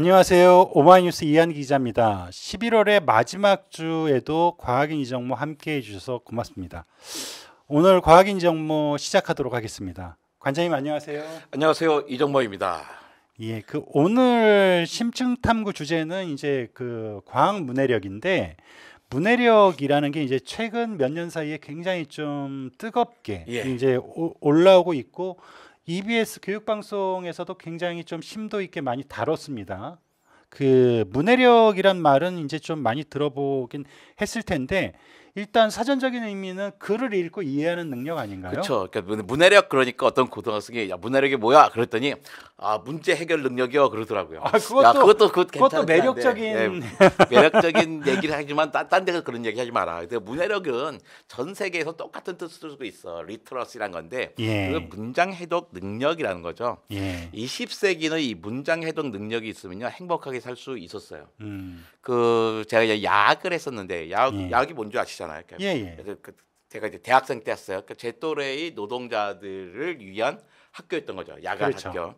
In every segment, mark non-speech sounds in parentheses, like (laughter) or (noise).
안녕하세요. 오마이뉴스 이한 기자입니다. 11월의 마지막 주에도 과학인 이정모 함께 해 주셔서 고맙습니다. 오늘 과학인 이정모 시작하도록 하겠습니다. 관장님 안녕하세요. 안녕하세요. 이정모입니다. 예, 그 오늘 심층 탐구 주제는 이제 그 과학 문해력인데 문해력이라는 게 이제 최근 몇 년 사이에 굉장히 좀 뜨겁게 예. 이제 오- 올라오고 있고 EBS 교육방송에서도 굉장히 좀 심도 있게 많이 다뤘습니다. 그 문해력이란 말은 이제 좀 많이 들어보긴 했을 텐데 일단 사전적인 의미는 글을 읽고 이해하는 능력 아닌가요? 그렇죠. 그러니까 문- 문해력 그러니까 어떤 고등학생이 야 문해력이 뭐야? 그랬더니 아 문제 해결 능력이요 그러더라고요. 아, 그것도- 야, 그것도 그것 그것도 매력적인 예, (laughs) 매력적인 얘기를 하지만 딴, 딴 데서 그런 얘기 하지 마라. 근데 문해력은 전 세계에서 똑같은 뜻을 쓰고 있어. 리터러시란 건데 예. 그 문장 해독 능력이라는 거죠. 예. 20세기는 이 문장 해독 능력이 있으면요 행복하게 살 수 있었어요. 음. 그 제가 약을 했었는데 약 예. 약이 뭔지 아시잖아요. 그러니까 예, 예. 그래서 그 제가 이제 대학생 때였어요. 그제 또래의 노동자들을 위한 학교였던 거죠. 야간 그렇죠. 학교.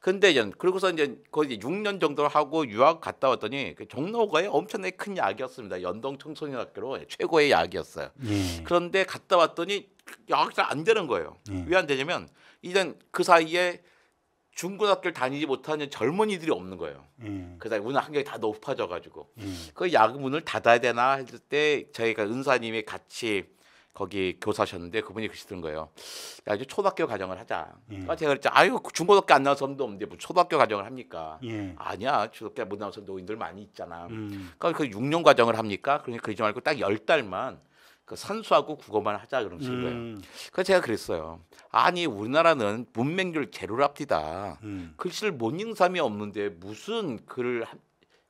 근데 이제 그러고서 이제 거의 6년 정도 하고 유학 갔다 왔더니 그 종로가에 엄청나게 큰 약이었습니다. 연동 청소년 학교로 최고의 약이었어요. 예. 그런데 갔다 왔더니 약이 잘안 되는 거예요. 예. 왜안 되냐면 이젠 그 사이에 중고등학교를 다니지 못하는 젊은이들이 없는 거예요. 예. 그 사이 문 환경이 다 높아져 가지고 예. 그 야구문을 닫아야 되나 했을 때 저희가 은사님이 같이 거기 교사셨는데 그분이 그러시던 거예요. 야 이제 초등학교 가정을 하자. 예. 그러니까 제가 그랬죠. 아유 중고등학교 안 나와서 도 없는데 뭐 초등학교 가정을 합니까? 예. 아니야 초등학교 못 나와서 노인들 많이 있잖아. 음. 그러니까 그 6년 과정을 합니까? 그러니까 그러지 말고 딱열 달만 그 산수하고 국어만 하자 그러시는 거예요. 음. 그래서 제가 그랬어요. 아니 우리나라는 문맹률 제로를 합디다. 음. 글씨를 못 읽는 사람이 없는데 무슨 글을 하-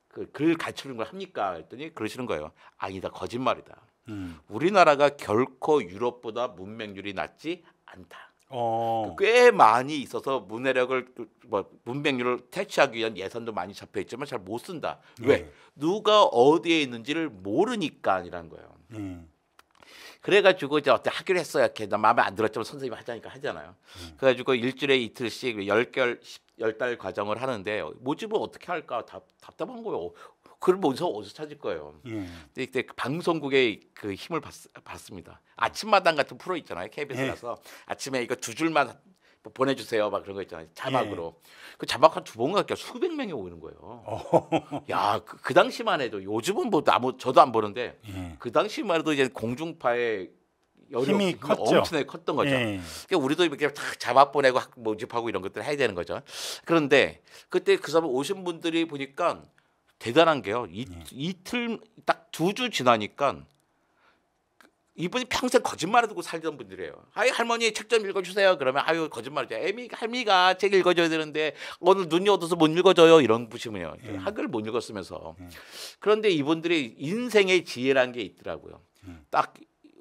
그글 가르치는 걸 합니까? 했더니 그러시는 거예요. 아니다 거짓말이다. 음. 우리나라가 결코 유럽보다 문맹률이 낮지 않다. 어. 꽤 많이 있어서 문해력을 그뭐 문맹률을 퇴치하기 위한 예산도 많이 잡혀 있지만 잘 못 쓴다. 왜? 예. 누가 어디에 있는지를 모르니까이라는 거예요. 예. 그래가지고 이제 어때 하기로 했어요. 이렇게 나 마음에 안 들었지만 선생님이 하자니까 하잖아요. 그래가지고 일주일에 이틀씩 열 개월 열달 과정을 하는데 모집을 어떻게 할까 답, 답답한 거예요. 그걸 어디서 어디서 찾을 거예요. 예. 근데 그때 그 방송국의 그 힘을 받, 받습니다. 아침마당 같은 프로 있잖아요. KBS라서 아침에 이거 두 줄만 보내주세요. 막 그런 거 있잖아요. 자막으로 그 자막 한 두 번 갈게요. 수백 명이 오는 거예요. 야, 그, 그 당시만 해도 요즘은 뭐 아무 저도 안 보는데 예. 그 당시만 해도 이제 공중파의 열이 힘이 엄- 컸죠. 엄청나게 컸던 거죠. 예. 그러니까 우리도 이렇게 다 자막 보내고 학- 모집하고 이런 것들 해야 되는 거죠. 그런데 그때 그 사람 오신 분들이 보니까 대단한 게요. 이, 예. 이틀 딱 두 주 지나니까 이분이 평생 거짓말을 두고 살던 분들이에요. 아이 할머니 책 좀 읽어주세요. 그러면 아유 거짓말이죠. 애미 할미가 책 읽어줘야 되는데 오늘 눈이 어두서 못 읽어줘요. 이런 분이에요. 예. 학을 못 읽었으면서. 예. 그런데 이분들이 인생의 지혜란 게 있더라고요. 음. 딱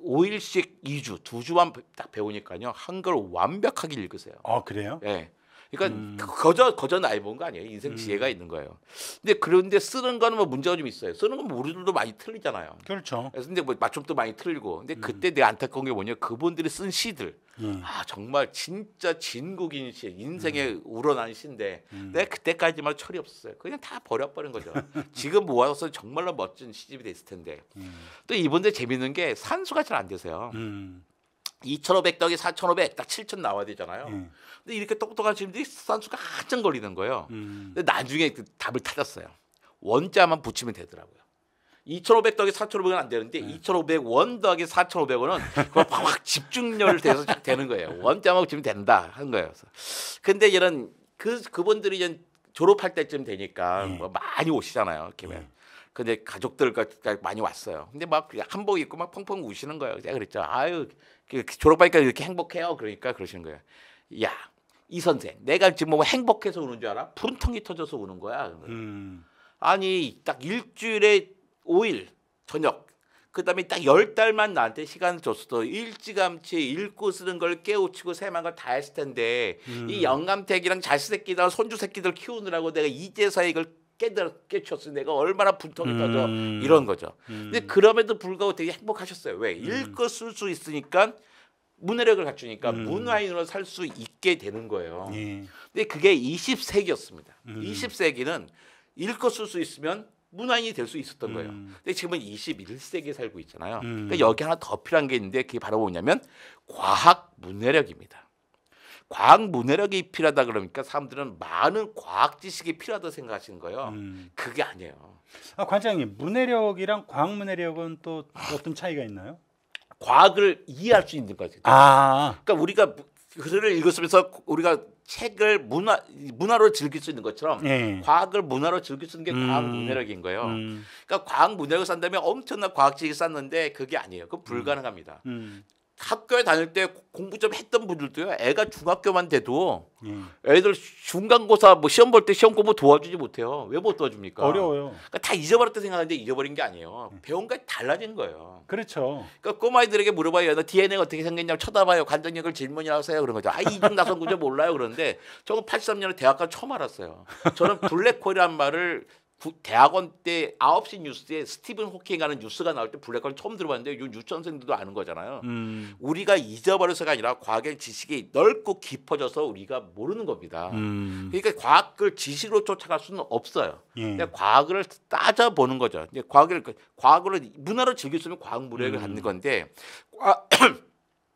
5일씩 2주, 두 주만 딱 배우니까요. 한글 완벽하게 읽으세요. 어 그래요? 예. 그러니까 음. 그- 거저 거저 나이 본거 아니에요. 인생 지혜가 있는 거예요. 근데 그런데 쓰는 거는 뭐 문제가 좀 있어요. 쓰는 건뭐 우리들도 많이 틀리잖아요. 그렇죠. 그래서 근데 뭐 맞춤도 많이 틀리고. 근데 음. 그때 내가 안타까운 게 뭐냐? 그분들이 쓴 시들. 예. 아 정말 진짜 진국인 시, 인생에 우러난 시인데 음. 내가 그때까지만 철이 없었어요. 그냥 다 버려버린 거죠. (laughs) 지금 모아서 정말로 멋진 시집이 됐을 텐데. 음. 또 이분들 재밌는 게 산수가 잘 안 되세요. 음. 2,500 더하기 4,500 딱 7,000 나와야 되잖아요. 예. 근데 이렇게 똑똑한 친구들이 산수가 한참 걸리는 거예요. 음. 근데 나중에 그 답을 찾았어요. 원자만 붙이면 되더라고요. 2,500 더하기 4,500은 안 되는데 2,500원 더하기 4,500원은 그거 확 집중열 돼서 쫙 되는 거예요. 원자만 붙이면 된다 하는 거예요. 그래서. 근데 이런 그 그분들이 이제 졸업할 때쯤 되니까 네. 뭐 많이 오시잖아요. 이렇게 네. 근데 가족들과 많이 왔어요. 근데 막 한복 입고 막 펑펑 우시는 거예요. 제가 그랬죠. 아유 그 졸업하니까 이렇게 행복해요. 그러니까 그러시는 거예요. 야, 이 선생, 내가 지금 뭐 행복해서 우는 줄 알아? 푸른텅이 터져서 우는 거야. 음. 아니 딱 일주일에 5일 저녁 그다음에 딱 열 달만 나한테 시간을 줬어도 일찌감치 읽고 쓰는 걸 깨우치고 새만 걸 다 했을 텐데 음. 이 영감택이랑 자식 새끼들 손주 새끼들 키우느라고 내가 이제서 이걸 깨달 깨쳤어 내가 얼마나 분통이 터져 음. 이런 거죠. 음. 근데 그럼에도 불구하고 되게 행복하셨어요. 왜 읽고 쓸 수 있으니까 문해력을 갖추니까 음. 문화인으로 살 수 있게 되는 거예요. 예. 근데 그게 20세기였습니다. 음. 20세기는 읽고 쓸 수 있으면 문화인이 될 수 있었던 거예요. 음. 근데 지금은 21세기에 살고 있잖아요. 음. 그러니까 여기 하나 더 필요한 게 있는데 그게 바로 뭐냐면 과학 문해력입니다. 과학 문해력이 필요하다 그러니까 사람들은 많은 과학 지식이 필요하다 생각하시는 거예요. 음. 그게 아니에요. 아, 관장님 문해력이랑 과학 문해력은 또 어떤 차이가 있나요? 과학을 이해할 수 있는 거죠. 아, 그러니까 우리가 글을 읽었으면서 우리가 책을 문화 문화로 즐길 수 있는 것처럼 예. 과학을 문화로 즐길 수 있는 게 과학 음. 문해력인 거예요. 음, 그러니까 과학 문해력을 산다면 엄청난 과학 지식을 쌓는데 그게 아니에요. 그건 불가능합니다. 음, 학교에 다닐 때 공부 좀 했던 분들도요. 애가 중학교만 돼도 예. 애들 중간고사 뭐 시험 볼 때 시험 공부 도와주지 못해요. 왜 못 도와줍니까? 어려워요. 그러니까 다 잊어버렸다 생각하는데 잊어버린 게 아니에요. 배운 게 달라진 거예요. 그렇죠. 그러니까 꼬마이들에게 물어봐요. 너 DNA가 어떻게 생겼냐고 쳐다봐요. 관장력을 질문이라고 하세요. 그런 거죠. 아 이중 나선 구조 몰라요. 그러는데 저거 83년에 대학 가 처음 알았어요. 저는 블랙홀이란 말을 구- 대학원 때 9시 뉴스에 스티븐 호킹 하는 뉴스가 나올 때 블랙홀 처음 들어봤는데 요 유치원생들도 아는 거잖아요. 음, 우리가 잊어버려서가 아니라 과학의 지식이 넓고 깊어져서 우리가 모르는 겁니다. 음, 그러니까 과학을 지식으로 쫓아갈 수는 없어요. 예. 과학을 따져 보는 거죠. 과학을 과학을 문화로 즐길 수 있는 과학 문해를 음. 갖는 건데 과, (clears throat)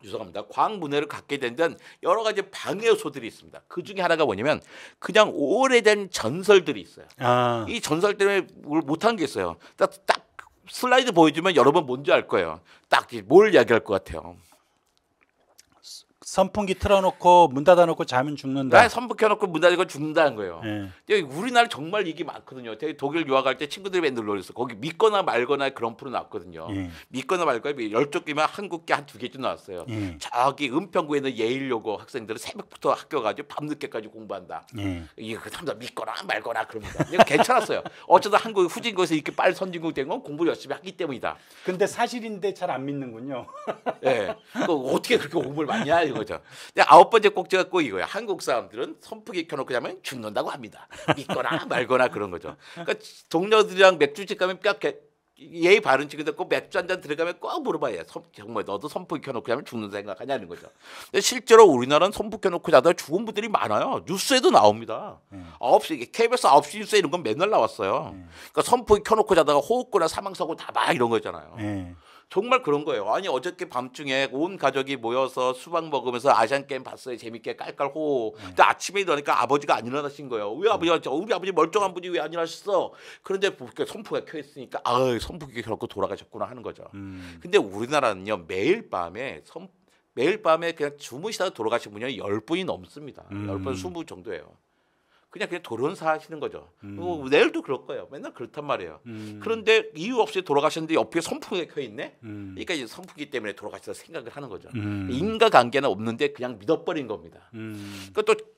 죄송합니다. 과학 문해를 갖게 되면 여러 가지 방해 요소들이 있습니다. 그 중에 하나가 뭐냐면 그냥 오래된 전설들이 있어요. 아, 이 전설 때문에 뭘 못한 게 있어요. 딱, 딱 슬라이드 보여주면 여러분 뭔지 알 거예요. 딱 뭘 이야기할 것 같아요. 선풍기 틀어놓고 문 닫아놓고 자면 죽는다. 나 선풍 켜놓고 문 닫고 죽는다는 거예요. 예. 우리나라 정말 이게 많거든요. 되게 독일 유학할 때 친구들이 맨날 놀렸어. 거기 믿거나 말거나 그런 프로 나왔거든요. 예. 믿거나 말거나 열쪽 개면 한국 게 한 두 개쯤 나왔어요. 예. 저기 은평구에 있는 예일여고 학생들은 새벽부터 학교 가지고 밤늦게까지 공부한다. 예. 이게 그 사람들 믿거나 말거나 그럽니다. 이거 괜찮았어요. (laughs) 어쩌다 한국 후진국에서 이렇게 빨리 선진국 된 건 공부 열심히 했기 때문이다. 근데 사실인데 잘 안 믿는군요. 예. 그 어떻게 그렇게 공부를 많이 하는 거 죠. 근데 아홉 번째 꼭지가 꼭 이거예요. 한국 사람들은 선풍기 켜놓고 자면 죽는다고 합니다. 믿거나 (laughs) 말거나 그런 거죠. 그러니까 동료들이랑 맥주집 가면 딱 개- 예의 바른 친구들 꼭 맥주 한 잔 들어가면 꼭 물어봐요. 선- 정말 너도 선풍기 켜놓고 자면 죽는 생각하냐는 거죠. 근데 실제로 우리나라는 선풍기 켜놓고 자다 죽은 분들이 많아요. 뉴스에도 나옵니다. 음. 아홉 시 KBS 9시 뉴스에 이런 건 맨날 나왔어요. 음. 그러니까 선풍기 켜놓고 자다가 호흡고나 사망사고 다 막 이런 거잖아요. 예. 정말 그런 거예요. 아니 어저께 밤중에 온 가족이 모여서 수박 먹으면서 아시안 게임 봤어요. 재밌게 깔깔 호. 근데 아침에 일어나니까 아버지가 안 일어나신 거예요. 왜 아버지가 저 우리 아버지 멀쩡한 분이 왜 안 일어나셨어? 그런데 보니까 선풍기가 켜 있으니까 아 선풍기 켜놓고 돌아가셨구나 하는 거죠. 음. 근데 우리나라는요 매일 밤에 선 매일 밤에 그냥 주무시다가 돌아가신 분이 열 분이 넘습니다. 음. 열 분, 스무 정도예요. 그냥 그냥 돌연사 하시는 거죠. 음. 그리고 내일도 그럴 거예요. 맨날 그렇단 말이에요. 음. 그런데 이유 없이 돌아가셨는데 옆에 선풍기가 켜 있네. 음. 그러니까 이제 선풍기 때문에 돌아가셔서 생각을 하는 거죠. 음. 인과관계는 없는데 그냥 믿어버린 겁니다. 음. 그러니까 또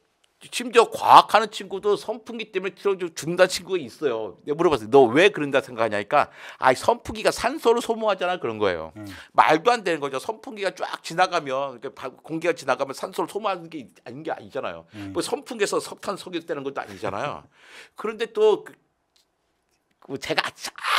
심지어 과학하는 친구도 선풍기 때문에 죽는다 친구가 있어요. 내가 물어봤어요. 너 왜 그런다 생각하냐니까 아 선풍기가 산소를 소모하잖아 그런 거예요. 음. 말도 안 되는 거죠. 선풍기가 쫙 지나가면 공기가 지나가면 산소를 소모하는 게 아닌 게 아니잖아요. 음. 뭐 선풍기에서 석탄 석유 떼는 것도 아니잖아요. (laughs) 그런데 또 그- 그 제가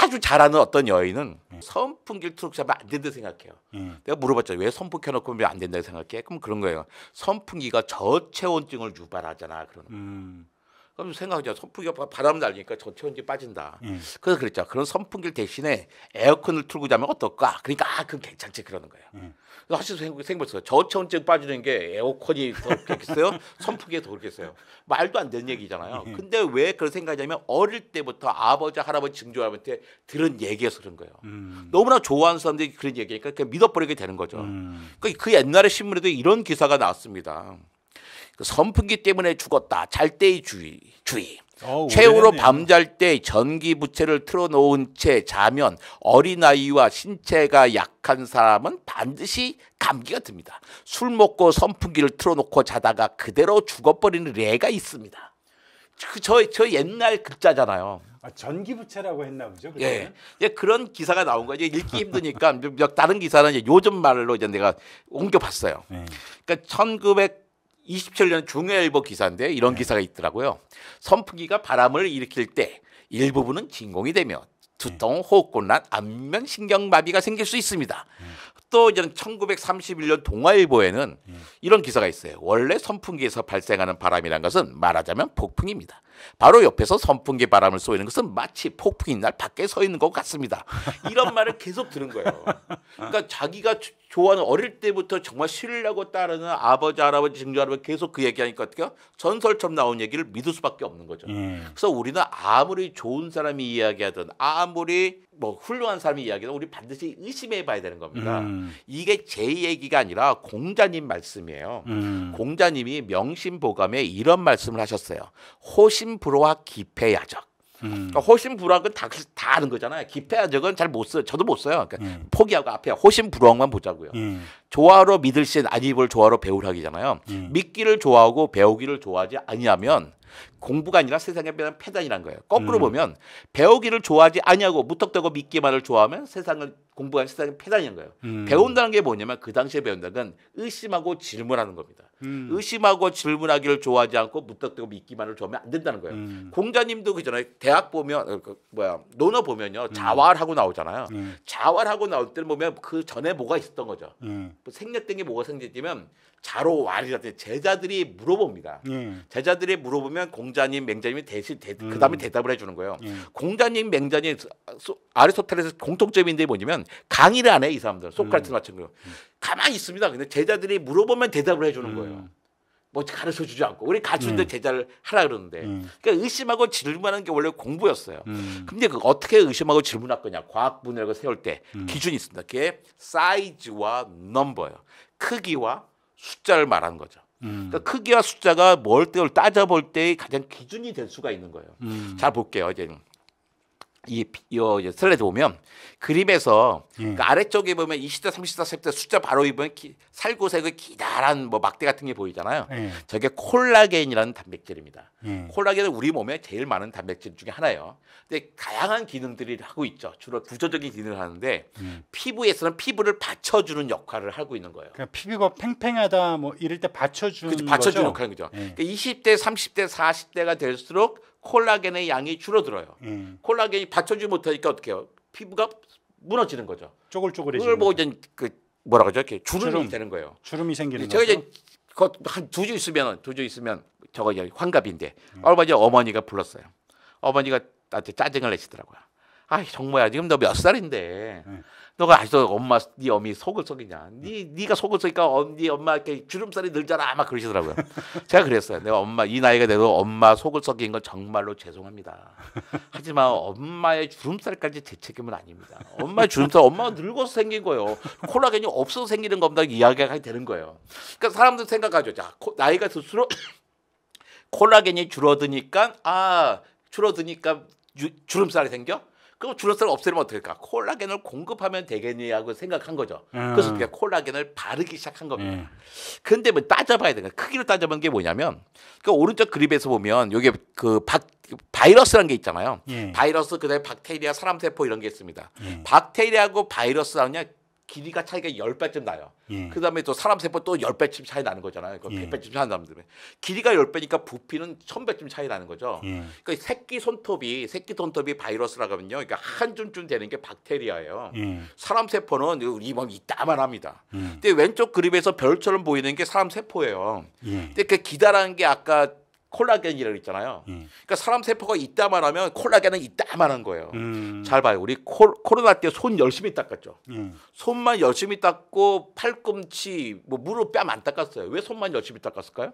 아주 잘 아는 어떤 여인은 선풍기를 틀고 자면 안 된다 생각해요. 예. 내가 물어봤죠. 왜 선풍기 켜놓고 왜 안 된다고 생각해? 그럼 그런 거예요. 선풍기가 저체온증을 유발하잖아. 그런. 음. 그럼 생각하자. 선풍기가 바람 날리니까 저체온증이 빠진다. 예. 그래서 그랬죠. 그런 선풍기를 대신에 에어컨을 틀고 자면 어떨까? 그러니까 아, 그건 괜찮지 그러는 거예요. 음. 사실 생각했어요. 저체온증 빠지는 게 에어컨이 더 그렇겠어요? (laughs) 선풍기가 더 그렇겠어요? 말도 안 되는 얘기잖아요. 예. 근데 왜 그런 생각이냐면 어릴 때부터 아버지, 할아버지, 증조할아버지한테 들은 얘기에서 그런 거예요. 음. 너무나 좋아하는 사람들이 그런 얘기니까 그냥 믿어버리게 되는 거죠. 음. 그, 그 옛날에 신문에도 이런 기사가 나왔습니다. 그 선풍기 때문에 죽었다. 잘 때의 주의. 주의. 어, 최후로. 밤잘 때 전기 부채를 틀어놓은 채 자면 어린아이와 신체가 약한 사람은 반드시 감기가 듭니다. 술 먹고 선풍기를 틀어놓고 자다가 그대로 죽어버리는 예가 있습니다. 그저 저 옛날 글자잖아요. 아, 전기부채라고 했나 보죠. 예, 예, 그런 기사가 나온 거죠. 읽기 힘드니까 (laughs) 몇- 다른 기사는 요즘 말로 이제 내가 옮겨봤어요. 예. 그러니까 1927년 중요일보 기사인데 이런 기사가 있더라고요. 선풍기가 바람을 일으킬 때 일부분은 진공이 되며 두통, 호흡곤란, 안면 신경마비가 생길 수 있습니다. 또 이제는 1931년 동아일보에는 이런 기사가 있어요. 원래 선풍기에서 발생하는 바람이란 것은 말하자면 폭풍입니다. 바로 옆에서 선풍기 바람을 쏘이는 것은 마치 폭풍인 날 밖에 서 있는 것 같습니다. 이런 말을 계속 들은 거예요. 그러니까 자기가 조- 좋아하는 어릴 때부터 정말 신뢰하고 따르는 아버지, 할아버지, 증조 할아버지 계속 그 얘기하니까 어떻게 전설처럼 나온 얘기를 믿을 수밖에 없는 거죠. 예. 그래서 우리는 아무리 좋은 사람이 이야기하든 아무리 뭐 훌륭한 사람이 이야기하든 우리 반드시 의심해 봐야 되는 겁니다. 음. 이게 제 얘기가 아니라 공자님 말씀이에요. 음. 공자님이 명심보감에 이런 말씀을 하셨어요. 호심불호와 기패야적. 음. 그러니까 호심불호학은 다, 다 아는 거잖아요. 기패야적은 잘 못 써요. 저도 못 써요. 그러니까 음. 포기하고 앞에 호심불호학만 보자고요. 예. 조화로 믿을 시엔 아니볼 조화로 배우라기잖아요. 음. 믿기를 좋아하고 배우기를 좋아하지 아니하면 공부가 아니라 세상에 대한 패단이란 거예요. 거꾸로 음. 보면 배우기를 좋아하지 아니하고 무턱대고 믿기만을 좋아하면 세상을 공부가 아니라 세상의 패단이란 거예요. 음. 배운다는 게 뭐냐면 그 당시에 배운다는 건 의심하고 질문하는 겁니다. 음. 의심하고 질문하기를 좋아하지 않고 무턱대고 믿기만을 좋아하면 안 된다는 거예요. 음. 공자님도 그잖아요. 대학 보면 어, 그 뭐야 논어 보면요 자활하고 나오잖아요. 예. 자활하고 나올 때는 보면 그 전에 뭐가 있었던 거죠. 예. 뭐 생략된 게 뭐가 생겼냐면 자로 왈이라든지 제자들이 물어봅니다. 예. 제자들이 물어보면 공자님, 맹자님이 대신 대, 음. 그 다음에 대답을 해주는 거예요. 예. 공자님, 맹자님 소- 아리스토텔레스 공통점인데 뭐냐면 강의를 안 해 이 사람들. 소크라테스 마찬가지로 가만히 있습니다. 근데 제자들이 물어보면 대답을 해주는 거예요. 음. 뭐 가르쳐 주지 않고 우리 가르치는데 음. 제자를 하라 그러는데 음. 그러니까 의심하고 질문하는 게 원래 공부였어요. 음. 근데 그 어떻게 의심하고 질문할 거냐? 과학 분야를 세울 때 음. 기준이 있습니다. 그게 사이즈와 넘버예요. 크기와 숫자를 말하는 거죠. 음. 그러니까 크기와 숫자가 뭘 때를 따져볼 때의 가장 기준이 될 수가 있는 거예요. 음. 잘 볼게요. 이제 이, 비- 이 슬라이드 보면 그림에서 예. 그 아래쪽에 보면 20대, 30대, 40대 숫자 바로 입으면 기, 살구색의 기다란 뭐 막대 같은 게 보이잖아요. 예. 저게 콜라겐이라는 단백질입니다. 예. 콜라겐은 우리 몸에 제일 많은 단백질 중에 하나예요. 근데 다양한 기능들이 하고 있죠. 주로 구조적인 기능을 하는데 음. 피부에서는 피부를 받쳐주는 역할을 하고 있는 거예요. 그러니까 피부가 팽팽하다 뭐 이럴 때 받쳐주는 그죠 받쳐주는? 역할인 거죠. 예. 그러니까 20대, 30대, 40대가 될수록 콜라겐의 양이 줄어들어요. 예. 콜라겐이 받쳐주지 못하니까 어떻게 해요? 피부가 무너지는 거죠. 쪼글쪼글해지는 그걸 뭐 거죠. 이제 그 뭐라 그러죠? 이렇게 주름이 주름. 되는 거예요. 주름이 생기는 제가 거죠. 이제 한두 주 있으면 두 주 있으면 저거 이제 환갑인데 음. 얼마 전에 어머니가 불렀어요. 어머니가 나한테 짜증을 내시더라고요. 아 정모야 지금 너 몇 살인데 음. 너가 아직도 엄마 네 어미 속을 썩이냐? 네 네가 속을 썩이니까 어, 네 엄마 이렇게 주름살이 늘잖아 막 그러시더라고요. (laughs) 제가 그랬어요. 내가 엄마 이 나이가 돼도 엄마 속을 썩인 건 정말로 죄송합니다. 하지만 엄마의 주름살까지 제 책임은 아닙니다. 엄마의 주름살 엄마가 늙어서 생긴 거예요. 콜라겐이 없어서 생기는 겁니다. 이야기가 되는 거예요. 그러니까 사람들 생각하죠. 자 코- 나이가 들수록 콜라겐이 줄어드니까 아 줄어드니까 유- 주름살이 생겨? 그럼 없애려면 어떻게 할까? 콜라겐을 공급하면 되겠니 하고 생각한 거죠. 음. 그래서 그냥 콜라겐을 바르기 시작한 겁니다. 예. 근데 뭐 따져봐야 되는 크기를 따져보는 게 뭐냐면 그 오른쪽 그립에서 보면 여기 그 바, 바이러스라는 게 있잖아요. 예. 바이러스 그다음에 박테리아, 사람 세포 이런 게 있습니다. 예. 박테리아하고 바이러스랑요 길이가 차이가 10배쯤 나요. 예. 그 다음에 또 사람 세포 또 10배쯤 차이 나는 거잖아요. 그 예. 100배쯤 차이 나는 사람들. 길이가 10배니까 부피는 1000배쯤 차이 나는 거죠. 예. 그러니까 이 새끼 손톱이 새끼 손톱이 바이러스라고 하면요. 그러니까 한 줌쯤 되는 게 박테리아예요. 예. 사람 세포는 이 몸이 이따만합니다. 예. 근데 왼쪽 그림에서 별처럼 보이는 게 사람 세포예요. 예. 근데 그 기다라는 게 아까 콜라겐이라고 했잖아요. 예. 그러니까 사람 세포가 이따만하면 콜라겐은 이따만한 거예요. 음. 잘 봐요. 우리 코, 코로나 때 손 열심히 닦았죠. 예. 손만 열심히 닦고 팔꿈치, 뭐 무릎 뺨 안 닦았어요. 왜 손만 열심히 닦았을까요?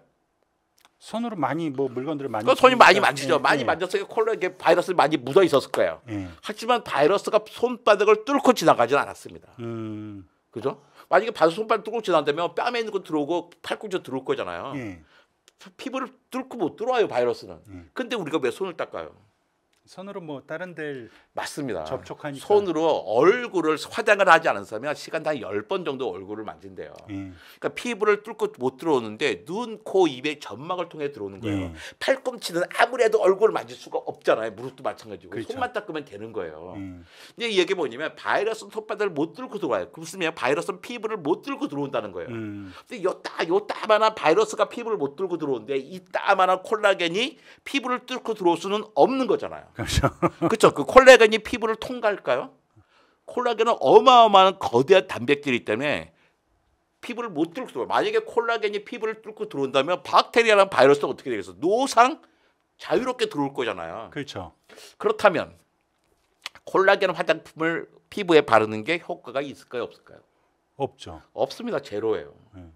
손으로 많이 뭐 물건들을 많이 그 손이 많이. 만지죠. 예. 많이 예. 만졌으니까 콜라겐 바이러스 많이 묻어 있었을 거예요. 예. 하지만 바이러스가 손바닥을 뚫고 지나가지는 않았습니다. 음. 그죠? 만약에 바이러스 손바닥 뚫고 지나간다면 뺨에 있는 거 들어오고 팔꿈치 들어올 거잖아요. 예. 피부를 뚫고 못 들어와요 바이러스는. 음. 근데 우리가 왜 손을 닦아요? 손으로 뭐 다른 데를 맞습니다. 접촉하니까. 손으로 얼굴을 화장을 하지 않은 사람이 시간 한 10번 정도 얼굴을 만진대요. 예. 그러니까 피부를 뚫고 못 들어오는데 눈, 코, 입의 점막을 통해 들어오는 거예요. 예. 팔꿈치는 아무래도 얼굴을 만질 수가 없잖아요. 무릎도 마찬가지고. 그렇죠. 손만 닦으면 되는 거예요. 예. 근데 이 얘기 뭐냐면 바이러스는 손바닥을 못 들고 들어와요. 그렇으면 바이러스는 피부를 못 들고 들어온다는 거예요. 음. 근데 요따 요따만한 바이러스가 피부를 못 들고 들어오는데 이 따만한 콜라겐이 피부를 뚫고 들어올 수는 없는 거잖아요. 그렇죠. (laughs) 그렇죠. 그 콜라겐이 피부를 통과할까요? 콜라겐은 어마어마한 거대한 단백질이기 때문에 피부를 못 뚫고 들어요. 만약에 콜라겐이 피부를 뚫고 들어온다면 박테리아랑 바이러스가 어떻게 되겠어? 노상 자유롭게 들어올 거잖아요. 그렇죠. 그렇다면 콜라겐 화장품을 피부에 바르는 게 효과가 있을까요, 없을까요? 없죠. 없습니다. 제로예요. 음.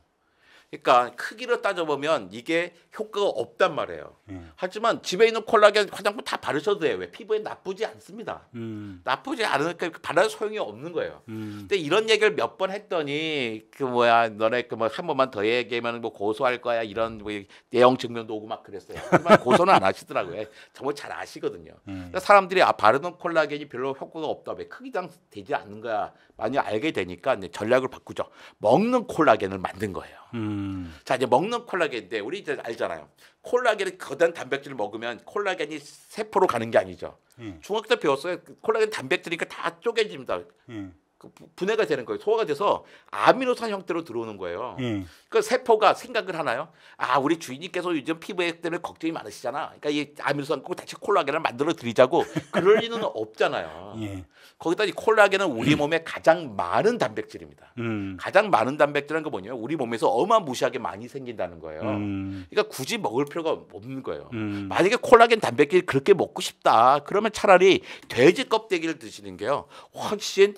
그러니까 크기로 따져보면 이게 효과가 없단 말이에요. 음. 하지만 집에 있는 콜라겐 화장품 다 바르셔도 돼요. 왜? 피부에 나쁘지 않습니다. 음. 나쁘지 않으니까 바르는 소용이 없는 거예요. 음. 근데 이런 얘기를 몇 번 했더니 그 뭐야 너네 그 뭐 한 번만 더 얘기하면 뭐 고소할 거야 이런 뭐 내용 증명도 오고 막 그랬어요. 하지만 (laughs) 고소는 안 하시더라고요. 정말 잘 아시거든요. 음. 그러니까 사람들이 아 바르는 콜라겐이 별로 효과가 없다. 왜 크기당 되지 않는 거야? 많이 알게 되니까 전략을 바꾸죠. 먹는 콜라겐을 만든 거예요. 음. 자 이제 먹는 콜라겐인데 우리 이제 알잖아요. 콜라겐이 거대한 단백질을 먹으면 콜라겐이 세포로 가는 게 아니죠. 예. 중학교 때 배웠어요. 그 콜라겐 단백질이니까 다 쪼개집니다. 예. 그 부- 분해가 되는 거예요. 소화가 돼서 아미노산 형태로 들어오는 거예요. 예. 그 세포가 생각을 하나요? 아 우리 주인님께서 요즘 피부에 때문에 걱정이 많으시잖아. 그러니까 이 아미노산 꼭 다시 콜라겐을 만들어 드리자고 (laughs) 그럴 리는 없잖아요. 예. 거기다 이 콜라겐은 우리 몸에 가장 많은 단백질입니다. 음. 가장 많은 단백질은 거 뭐냐면 우리 몸에서 어마무시하게 많이 생긴다는 거예요. 음. 그러니까 굳이 먹을 필요가 없는 거예요. 음. 만약에 콜라겐 단백질 그렇게 먹고 싶다. 그러면 차라리 돼지 껍데기를 드시는 게요. 훨씬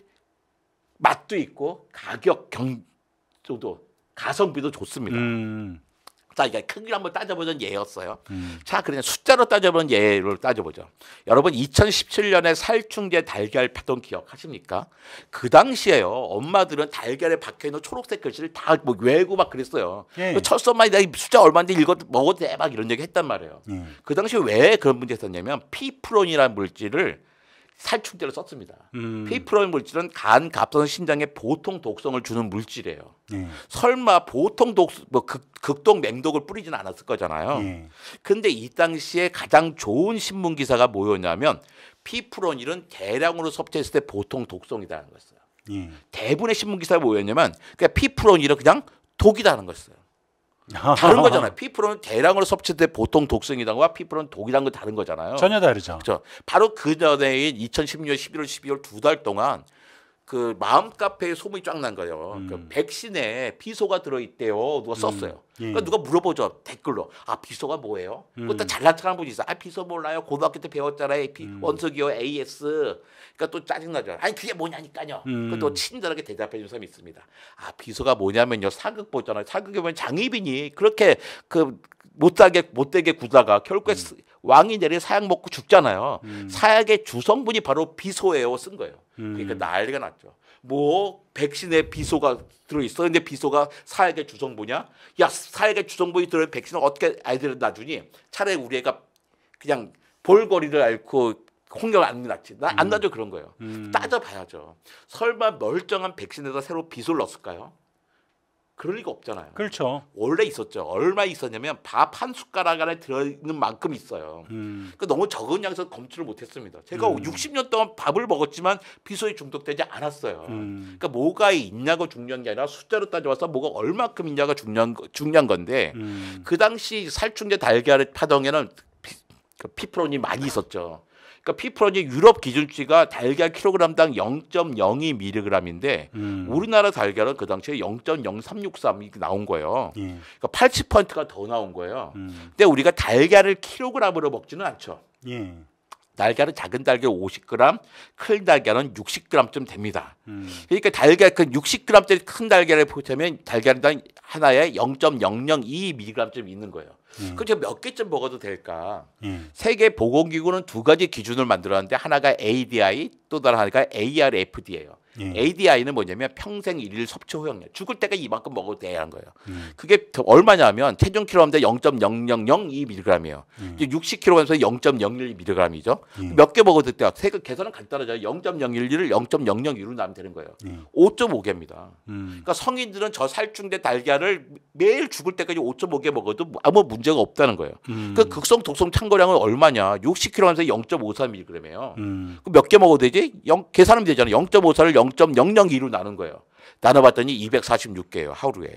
맛도 있고 가격 경조도 가성비도 좋습니다. 음. 자, 이게 크기를 한번 따져보는 예였어요. 음. 자, 그냥 숫자로 따져보는 예를 따져보죠. 여러분, 2017년에 살충제 달걀 파동 기억하십니까? 그 당시에요. 엄마들은 달걀에 박혀 있는 초록색 글씨를 다 뭐 외우고 막 그랬어요. 예. 그 철선만이 내가 이 숫자 얼마인데 읽어 먹어도 돼 막 이런 얘기 했단 말이에요. 예. 그 당시에 왜 그런 문제 있었냐면 피프론이라는 물질을 살충제로 썼습니다. 음. 피프론 물질은 간, 갑선, 신장에 보통 독성을 주는 물질이에요. 예. 설마 보통 독, 뭐 극, 극독 맹독을 뿌리진 않았을 거잖아요. 예. 근데 이 당시에 가장 좋은 신문 기사가 뭐였냐면 피프로닐은 대량으로 섭취했을 때 보통 독성이다는 거였어요. 예. 대부분의 신문 기사가 뭐였냐면 그냥 피프로닐은 그냥 독이다는 거였어요. (laughs) 다른 거잖아요. 피프로는 대량으로 섭취할 때 보통 독성이다와 피프로는 건 다른 거잖아요. 전혀 다르죠. 그렇죠. 바로 그 전에인 2016년 11월 12월 두 달 동안 그 마음 카페에 소문이 쫙 난 거예요. 음. 그 백신에 비소가 들어있대요. 누가 썼어요. 예. 그러니까 누가 물어보죠 댓글로 아 비소가 뭐예요? 음. 그것도 잘난 척하는 분이 있어. 아 비소 몰라요. 고등학교 때 배웠잖아요. 비, 음. 원석이요 AS. 그러니까 또 짜증 나죠. 아니 그게 뭐냐니까요. 음. 그또 친절하게 대답해 주는 사람이 있습니다. 아 비소가 뭐냐면요 사극 보잖아요. 사극에 보면 장희빈이 그렇게 그 못되게 못되게 구다가 결국에 스- 왕이 내리 사약 먹고 죽잖아요. 음. 사약의 주성분이 바로 비소예요. 쓴 거예요. 음. 그러니까 난리가 났죠. 뭐 백신에 비소가 들어있어. 근데 비소가 사약의 주성분이야? 야 사약의 주성분이 들어있는 백신을 어떻게 아이들을 놔주니? 차라리 우리 애가 그냥 볼거리를 앓고 홍역 안 낫지. 나안 놔줘 그런 거예요. 음. 따져봐야죠. 설마 멀쩡한 백신에다 새로 비소를 넣었을까요? 그럴 리가 없잖아요. 그렇죠. 원래 있었죠. 얼마 있었냐면 밥 한 숟가락 안에 들어있는 만큼 있어요. 음. 그 너무 적은 양에서 검출을 못했습니다. 제가 음. 60년 동안 밥을 먹었지만 비소에 중독되지 않았어요. 음. 그러니까 뭐가 있냐가 중요한 게 아니라 숫자로 따져와서 뭐가 얼마큼 있냐가 중요한 거- 중요한 건데 음. 그 당시 살충제 달걀 파동에는 피, 그 피프로닐이 많이 있었죠. 그러니까 피프로닐이 유럽 기준치가 달걀 킬로그램당 0.02mg인데 음. 우리나라 달걀은 그 당시에 0.0363 이렇게 나온 거예요. 예. 그러니까 80%가 더 나온 거예요. 음. 근데 우리가 달걀을 킬로그램으로 먹지는 않죠. 예. 달걀은 작은 달걀 50g, 큰 달걀은 60g쯤 됩니다. 음. 그러니까 달걀 그 60g짜리 큰 달걀을 보자면 달걀당 하나에 0.002mg쯤 있는 거예요. 음. 그럼 제가 몇 개쯤 먹어도 될까? 예. 세계 보건기구는 두 가지 기준을 만들었는데 하나가 ADI 또 다른 하나가 ARFD예요. 예. ADI는 뭐냐면 평생 일일 섭취 허용량. 죽을 때까지 이만큼 먹어도 돼야 하는 거예요. 음. 그게 더 얼마냐면 체중 킬로그램당 0.0002mg이에요. 음. 이제 60kg에서 0.01mg이죠. 음. 몇개 먹어도 돼요. 세그 계산은 간단하죠. 0.01을 0.002로 나면 되는 거예요. 예. 5.5개입니다. 음. 그러니까 성인들은 저 살충제 달걀을 매일 죽을 때까지 5.5개 먹어도 아무 문제가 없다는 거예요. 음. 그 극성 독성 참고량은 얼마냐? 60kg에서 0.54mg이에요. 음. 몇개 먹어도 되지? 영, 계산하면 되잖아요. 0.54를 0.002로 나눈 거예요. 나눠봤더니 246개예요. 하루에.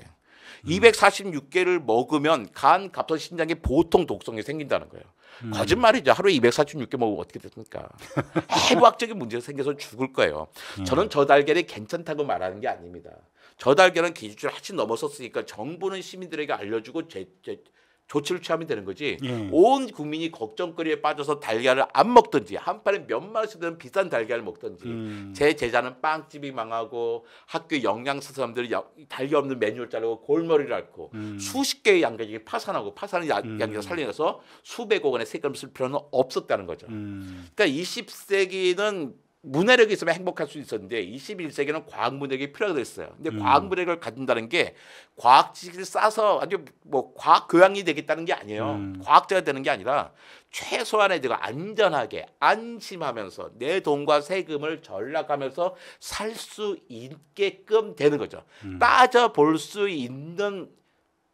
246개를 먹으면 간, 갑선, 신장에 보통 독성이 생긴다는 거예요. 음. 거짓말이죠. 하루에 246개 먹으면 어떻게 됩니까? (laughs) 해부학적인 문제가 생겨서 죽을 거예요. 음. 저는 저 달걀이 괜찮다고 말하는 게 아닙니다. 저 달걀은 기준치를 훨씬 넘어섰으니까 정부는 시민들에게 알려주고 제, 제, 조치를 취하면 되는 거지. 예. 온 국민이 걱정거리에 빠져서 달걀을 안 먹든지 한 판에 몇만 원씩 드는 비싼 달걀을 먹든지 음. 제 제자는 빵집이 망하고 학교 영양사 사람들이 야- 달걀 없는 메뉴를 자르고 골머리를 앓고 음. 수십 개의 양계장이 파산하고 파산을 야- 음. 양계장 살려내서 수백억 원의 세금을 쓸 필요는 없었다는 거죠. 음. 그러니까 20세기는 문해력이 있으면 행복할 수 있었는데 21세기는 과학 문해력이 필요가 됐어요. 근데 음. 과학 문해력을 가진다는 게 과학 지식을 쌓아서 아주 뭐 과학 교양이 되겠다는 게 아니에요. 음. 과학자가 되는 게 아니라 최소한의 내가 안전하게 안심하면서 내 돈과 세금을 전락하면서 살 수 있게끔 되는 거죠. 음. 따져 볼 수 있는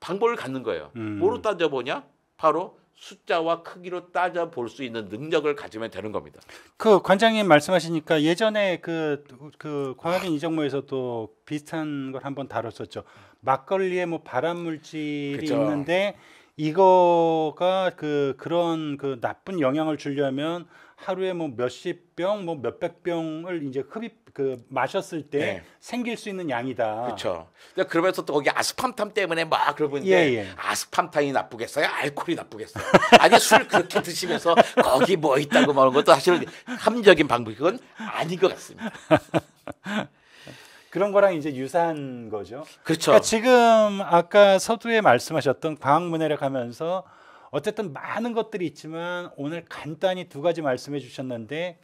방법을 갖는 거예요. 음. 뭐로 따져 보냐? 바로 숫자와 크기로 따져 볼 수 있는 능력을 가지면 되는 겁니다. 그 관장님 말씀하시니까 예전에 그, 그 광학인 이정모에서도 비슷한 걸 한번 다뤘었죠. 막걸리에 뭐 발암 물질이 그죠. 있는데 이거가 그 그런 그 나쁜 영향을 주려면 하루에 뭐 몇십 병, 뭐 몇백 병을 이제 흡입 그 마셨을 때 네. 생길 수 있는 양이다. 그렇죠. 그러면서 또 거기 아스팜탐 때문에 막 그러고 있는데 예, 예. 아스팜탐이 나쁘겠어요? 알코올이 나쁘겠어요? 아니 술 그렇게 드시면서 거기 뭐 있다고 말하는 것도 사실은 함적인 방법 그건 아닌 것 같습니다. (laughs) 그런 거랑 이제 유사한 거죠. 그렇죠. 그러니까 지금 아까 서두에 말씀하셨던 과학문해력 하면서 어쨌든 많은 것들이 있지만 오늘 간단히 두 가지 말씀해 주셨는데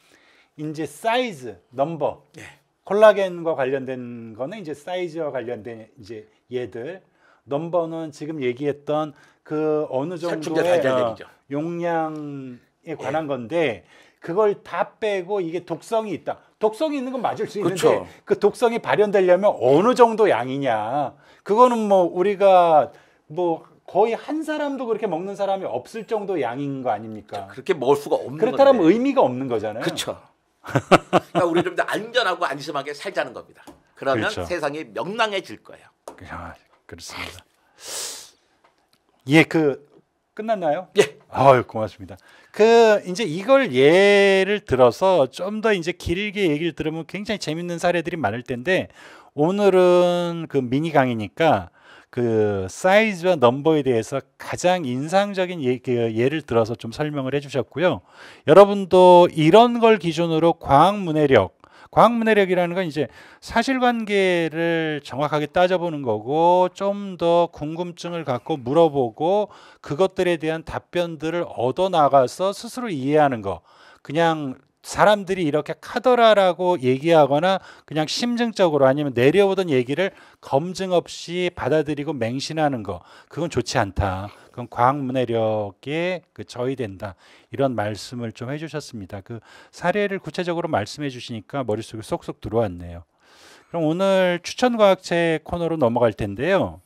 이제 사이즈, 넘버, 예. 콜라겐과 관련된 거는 이제 사이즈와 관련된 이제 얘들, 넘버는 지금 얘기했던 그 어느 정도의 어. 용량에 관한 건데 그걸 다 빼고 이게 독성이 있다. 독성이 있는 건 맞을 수 있는데 그쵸. 그 독성이 발현되려면 어느 정도 양이냐. 그거는 뭐 우리가 뭐 거의 한 사람도 그렇게 먹는 사람이 없을 정도 양인 거 아닙니까? 그렇게 먹을 수가 없는 그렇다면 건데. 의미가 없는 거잖아요. 그렇죠. 그러니까 우리 좀 더 안전하고 안심하게 살자는 겁니다. 그러면 그렇죠. 세상이 명랑해질 거예요. 아, 그렇습니다. 예, 그 끝났나요? 예. 아유, 고맙습니다. 그 이제 이걸 예를 들어서 좀 더 이제 길게 얘기를 들으면 굉장히 재밌는 사례들이 많을 텐데 오늘은 그 미니 강의니까 그 사이즈와 넘버에 대해서 가장 인상적인 예, 그 예를 들어서 좀 설명을 해주셨고요. 여러분도 이런 걸 기준으로 과학 문해력, 과학 문해력이라는 건 이제 사실관계를 정확하게 따져보는 거고 좀 더 궁금증을 갖고 물어보고 그것들에 대한 답변들을 얻어 나가서 스스로 이해하는 거. 그냥 사람들이 이렇게 카더라라고 얘기하거나 그냥 심증적으로 아니면 내려오던 얘기를 검증 없이 받아들이고 맹신하는 거 그건 좋지 않다. 그건 과학 문해력에 그 저해된다. 이런 말씀을 좀 해주셨습니다. 그 사례를 구체적으로 말씀해 주시니까 머릿속에 쏙쏙 들어왔네요. 그럼 오늘 추천 과학책 코너로 넘어갈 텐데요.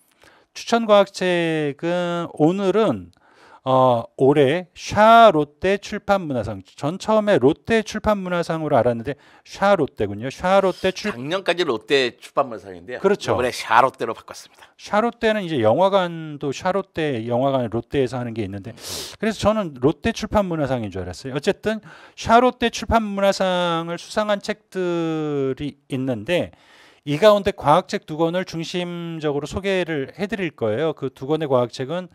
추천 과학책은 오늘은 어, 올해 샤 롯데 출판 문화상. 전 처음에 롯데 출판 문화상으로 알았는데 샤 롯데군요. 샤 롯데 출 작년까지 롯데 출판물상인데요. 그렇죠. 이번에 샤 롯데로 바꿨습니다. 샤 롯데는 이제 영화관도 샤 롯데 영화관 롯데에서 하는 게 있는데 그래서 저는 롯데 출판 문화상인 줄 알았어요. 어쨌든 샤 롯데 출판 문화상을 수상한 책들이 있는데 이 가운데 과학책 두 권을 중심적으로 소개를 해드릴 거예요. 그 두 권의 과학책은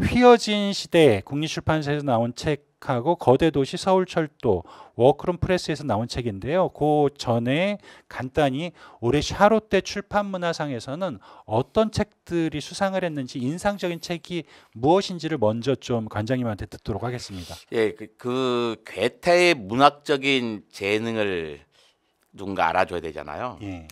휘어진 시대 국립출판사에서 나온 책하고 거대 도시 서울철도 워크룸 프레스에서 나온 책인데요. 그 전에 간단히 올해 샤롯데 출판문화상에서는 어떤 책들이 수상을 했는지 인상적인 책이 무엇인지를 먼저 좀 관장님한테 듣도록 하겠습니다. 예, 그, 그 괴테의 문학적인 재능을 누군가 알아줘야 되잖아요. 예.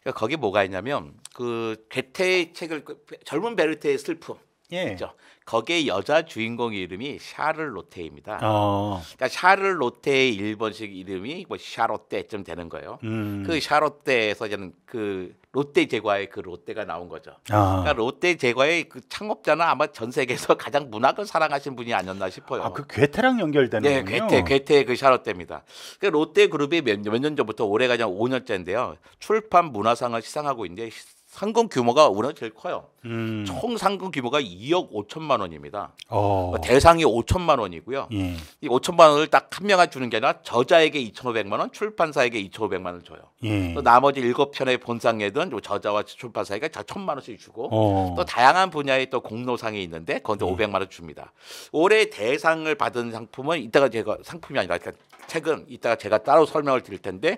그러니까 거기 뭐가 있냐면 그 괴테의 책을 그 젊은 베르테의 슬픔 예. 있죠. 거기에 여자 주인공 이름이 샤를 로테입니다. 어. 그러니까 샤를 로테의 일본식 이름이 뭐 샤롯데쯤 되는 거예요. 음. 그 샤롯데에서 저는 그 롯데 제과의 그 롯데가 나온 거죠. 아. 그러니까 롯데 제과의 그 창업자는 아마 전 세계에서 (laughs) 가장 문학을 사랑하신 분이 아니었나 싶어요. 아, 그 괴테랑 연결되는 네. 괴테, 괴테 그 샤롯데입니다. 그 롯데 그룹이 몇 년 전부터 올해가 그냥 5년째인데요. 출판 문화상을 시상하고 있는데 시- 상금 규모가 우리나라 제일 커요. 음. 총 상금 규모가 2억 5천만 원입니다. 어. 대상이 5천만 원이고요. 예. 이 5천만 원을 딱 한 명한 주는 게 아니라 저자에게 2,500만 원, 출판사에게 2,500만 원을 줘요. 예. 또 나머지 일곱 편의 본상에든 저자와 출판사에게 다 천만 원씩 주고 어. 또 다양한 분야의 또 공로상이 있는데 거기도 예. 500만 원 줍니다. 올해 대상을 받은 상품은 이따가 제가 상품이 아니라 그러니까 책은 이따가 제가 따로 설명을 드릴 텐데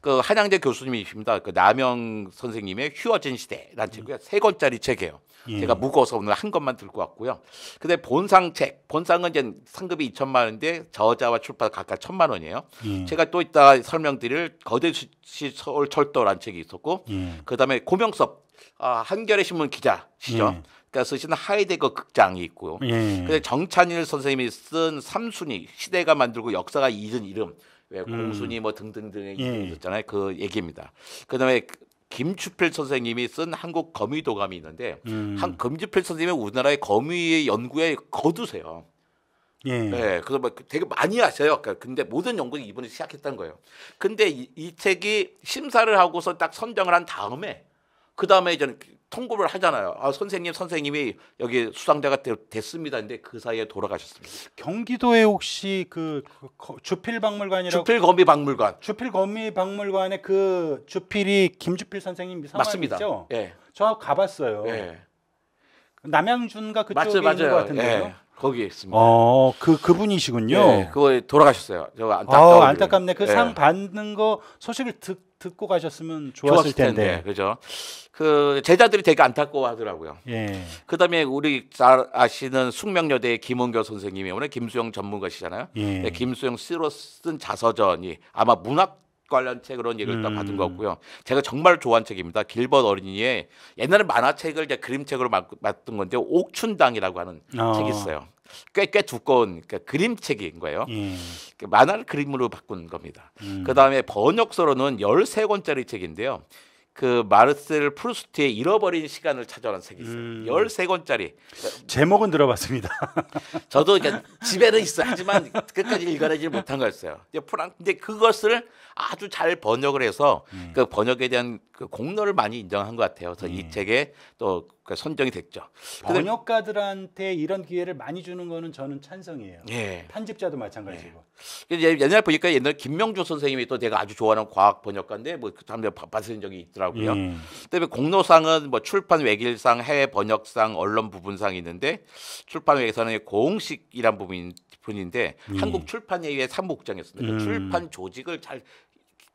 그 한양대 교수님이십니다. 그 남영 선생님의 휴어진 시대라는 책이고요. 세 권짜리 책 이에요. 예. 제가 무거워서 오늘 한 것만 들고 왔고요. 근데 본상 책, 본상은 이제 상급이 2천만 원인데 저자와 출판 각각 1천만 원이에요. 예. 제가 또 이따 설명드릴 거대시 서울 철도라는 책이 있었고 예. 그 다음에 고명섭 아, 한겨레 신문 기자시죠. 예. 그러니까 쓰신 하이데거 극장이 있고요. 예. 근데 정찬일 선생님이 쓴 삼순위 시대가 만들고 역사가 잊은 이름 왜 음. 공순이 뭐 등등등의 예. 이름이 있었잖아요. 그 얘기입니다. 그다음에 김추필 선생님이 쓴 한국 거미 도감이 있는데 음. 한 김주필 선생님이 우리나라의 거미의 연구에 거두세요. 예. 네, 그래서 막 되게 많이 하셔요. 그러니까 근데 모든 연구를 이번에 시작했다는 거예요. 근데 이, 이 책이 심사를 하고서 딱 선정을 한 다음에 그 다음에 이제 통보를 하잖아요. 아 선생님, 선생님이 여기 수상자가 되- 됐습니다. 근데 그 사이에 돌아가셨습니다. 경기도에 혹시 그, 주필박물관이라고 주필 거미 박물관 주필 거미박물관에 그 주필이 김주필 선생님 맞습니다. 성함이죠? 예, 저 가봤어요. 예, 남양준가 그쪽에 맞아요, 있는 것. 같은데요. 예, 거기에 있습니다. 어, 그 그분이시군요. 예, 그거 돌아가셨어요. 저 아, 안타까워. 안타깝네. 그 예. 상 받는 거 소식을 듣, 듣고 가셨으면 좋았을, 좋았을 텐데, 그죠? 그 제자들이 되게 안타까워하더라고요. 예. 그다음에 우리 잘 아시는 숙명여대의 김원교 선생님이 오늘 김수영 전문가시잖아요. 예. 네, 김수영 씨로 쓴 자서전이 아마 문학 관련 책으로 얘기를 다 음. 받은 거고요. 제가 정말 좋아하는 책입니다. 길벗 어린이의 옛날에 만화책을 이제 그림책으로 만- 만든 건데 옥춘당이라고 하는 어. 책이 있어요. 꽤 꽤 두꺼운 그러니까 그림책인 거예요. 예. 그 만화를 그림으로 바꾼 겁니다. 음. 그 다음에 번역서로는 13권짜리 책인데요. 그 마르셀 프루스트의 잃어버린 시간을 찾아라는 책이 있어요. 음. 13권짜리. 제목은 들어봤습니다. (laughs) 저도 그냥 집에는 있어요. 하지만 끝까지 읽어내지 못한 거였어요. 근데 프랑 근데 그것을 아주 잘 번역을 해서 음. 그 번역에 대한 그 공로를 많이 인정한 것 같아요. 그래서 음. 이 책에 또그 선정이 됐죠. 번역가들한테 이런 기회를 많이 주는 거는 저는 찬성이에요. 예. 편집자도 마찬가지고. 이제 옛날 보니까 옛날 김명주 선생님이 또 내가 아주 좋아하는 과학 번역가인데 뭐그 다음에 받으신 적이 있더라고요. 예. 그다음에 공로상은 뭐 출판 외길상, 해외 번역상, 언론 부분상이 있는데 출판 외에서는 고흥식이란 부분 분인데 예. 한국 출판회의회 사무국장이었습니다. 음. 그 출판 조직을 잘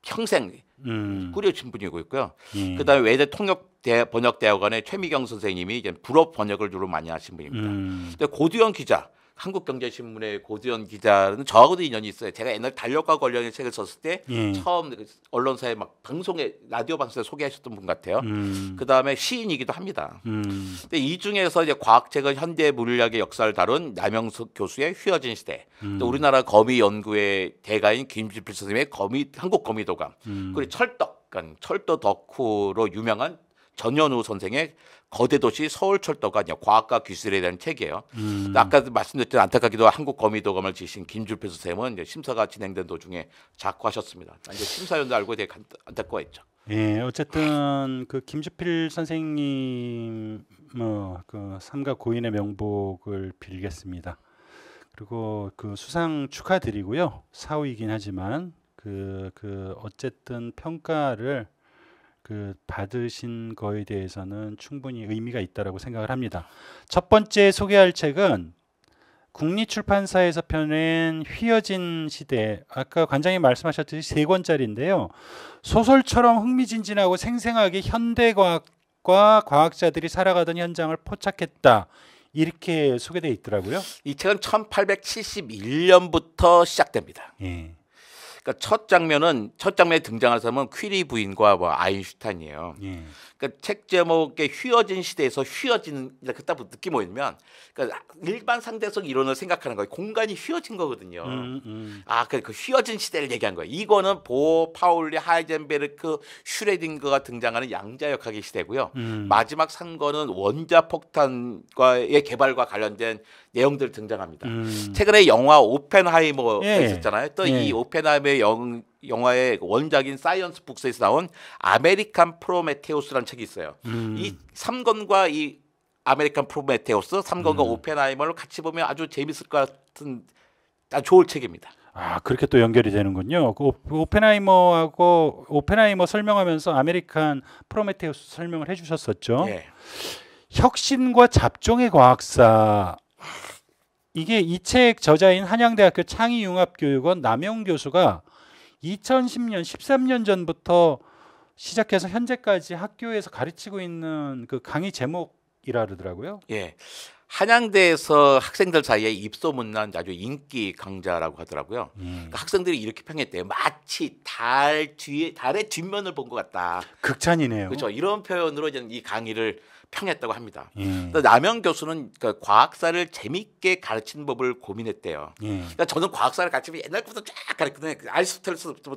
평생 음. 꾸려진 분이고 있고요. 예. 그다음에 외대 통역 대 번역 대학원의 최미경 선생님이 이제 불어 번역을 주로 많이 하신 분입니다. 음. 근데 고두현 기자 한국경제신문의 고두현 기자는 저하고도 인연이 있어요. 제가 옛날 달력과 관련된 책을 썼을 때 예. 처음 그 언론사에 막 방송에 라디오 방송에 소개하셨던 분 같아요. 음. 그 다음에 시인이기도 합니다. 음. 근데 이 중에서 이제 과학책은 현대 물리학의 역사를 다룬 남영석 교수의 휘어진 시대, 음. 또 우리나라 거미 연구의 대가인 김지필 선생님의 거미 한국 거미도감, 음. 그리고 철덕, 그러니까 철도 덕후로 유명한 전현우 선생의 거대 도시 서울철도가 아니라 과학과 기술에 대한 책이에요. 음. 아까 말씀드렸던 안타깝게도 한국 거미도감을 지신 김줄표 선생님은 이제 심사가 진행된 도중에 작고하셨습니다. 이제 심사위원도 알고 되게 안- 안타까워했죠. 예, 어쨌든 그 김주필 선생님 뭐그 삼가 고인의 명복을 빌겠습니다. 그리고 그 수상 축하드리고요. 사후이긴 하지만 그 그 어쨌든 평가를 그 받으신 거에 대해서는 충분히 의미가 있다라고 생각을 합니다. 첫 번째 소개할 책은 국립출판사에서 펴낸 휘어진 시대. 아까 관장님 말씀하셨듯이 세 권짜리인데요. 소설처럼 흥미진진하고 생생하게 현대 과학과 과학자들이 살아가던 현장을 포착했다. 이렇게 소개되어 있더라고요. 이 책은 1871년부터 시작됩니다. 예. 그러니까 첫 장면은 첫 장면에 등장하는 사람은 퀴리 부인과 뭐 아인슈타인이에요. 예. 그러니까 책 제목에 휘어진 시대에서 휘어지는 그때부터 느낌 뭐냐면 그러니까 일반 상대성 이론을 생각하는 거예요. 공간이 휘어진 거거든요. 음, 음. 아, 그, 그 휘어진 시대를 얘기한 거예요. 이거는 보, 파울리, 하이젠베르크, 슈레딩거가 등장하는 양자역학의 시대고요. 음. 마지막 산거는 원자 폭탄과의 개발과 관련된 내용들 등장합니다. 음. 최근에 영화 오펜하이머가 예. 있었잖아요. 또 예. 이 오펜하이머의 영, 영화의 원작인 사이언스 북스에서 나온 아메리칸 프로메테우스라는 책이 있어요. 음. 이 3권과 이 아메리칸 프로메테우스, 3권과 음. 오펜하이머를 같이 보면 아주 재밌을 것 같은 아주 좋은 책입니다. 아 그렇게 또 연결이 되는군요. 그 오- 오펜하이머하고 오펜하이머 설명하면서 아메리칸 프로메테우스 설명을 해주셨었죠. 예. 혁신과 잡종의 과학사 이게 이 책 저자인 한양대학교 창의융합교육원 남영 교수가 2010년 13년 전부터 시작해서 현재까지 학교에서 가르치고 있는 그 강의 제목이라 그러더라고요. 예. 한양대에서 학생들 사이에 입소문난 아주 인기 강자라고 하더라고요. 예. 그러니까 학생들이 이렇게 평했대요. 마치 달 뒤에 달의 뒷면을 본 것 같다. 극찬이네요. 그렇죠. 이런 표현으로 이제 이 강의를 평했다고 합니다. 예. 남영 교수는 그 과학사를 재밌게 가르치는 법을 고민했대요. 예. 그러니까 저는 과학사를 가르치면 옛날부터 쫙 가르치거든요. 그 아리스토텔레스부터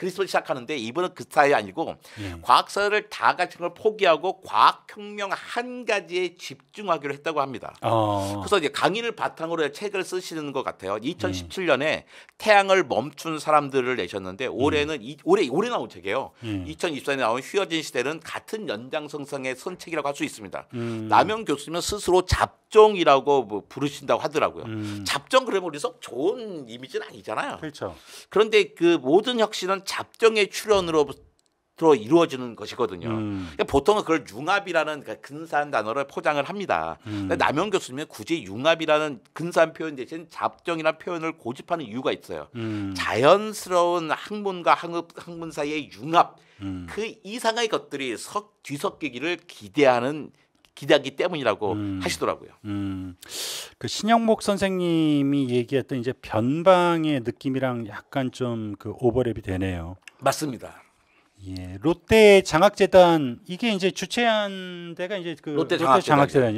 그리스도 시작하는데 이번은 그 스타일이 아니고 예. 과학사를 다 가르치는 걸 포기하고 과학혁명 한 가지에 집중하기로 했다고 합니다. 어. 그래서 이제 강의를 바탕으로 책을 쓰시는 것 같아요. 2017년에 태양을 멈춘 사람들을 내셨는데 올해는 이, 올해 올해 나온 책이에요. 예. 2024년에 나온 휘어진 시대는 같은 연장성상의 선책이라고 할 수 있습니다. 음. 남영 교수님은 스스로 잡종이라고 뭐 부르신다고 하더라고요. 음. 잡종 그러면 우리 속 좋은 이미지는 아니잖아요. 그렇죠. 그런데 그 모든 혁신은 잡종의 출현으로부터 이루어지는 것이거든요. 음. 그러니까 보통은 그걸 융합이라는 그 근사한 단어를 포장을 합니다. 음. 근데 남영 교수님은 굳이 융합이라는 근사한 표현 대신 잡종이라는 표현을 고집하는 이유가 있어요. 음. 자연스러운 학문과 학문, 학문 사이의 융합 음. 그 이상의 것들이 석 뒤섞이기를 기대하는 기대하기 때문이라고 음. 하시더라고요. 음, 그 신영목 선생님이 얘기했던 이제 변방의 느낌이랑 약간 좀 그 오버랩이 되네요. 맞습니다. 예, 롯데 장학재단 이게 이제 주최한 데가 이제 그 롯데 롯데, 장학재단이요.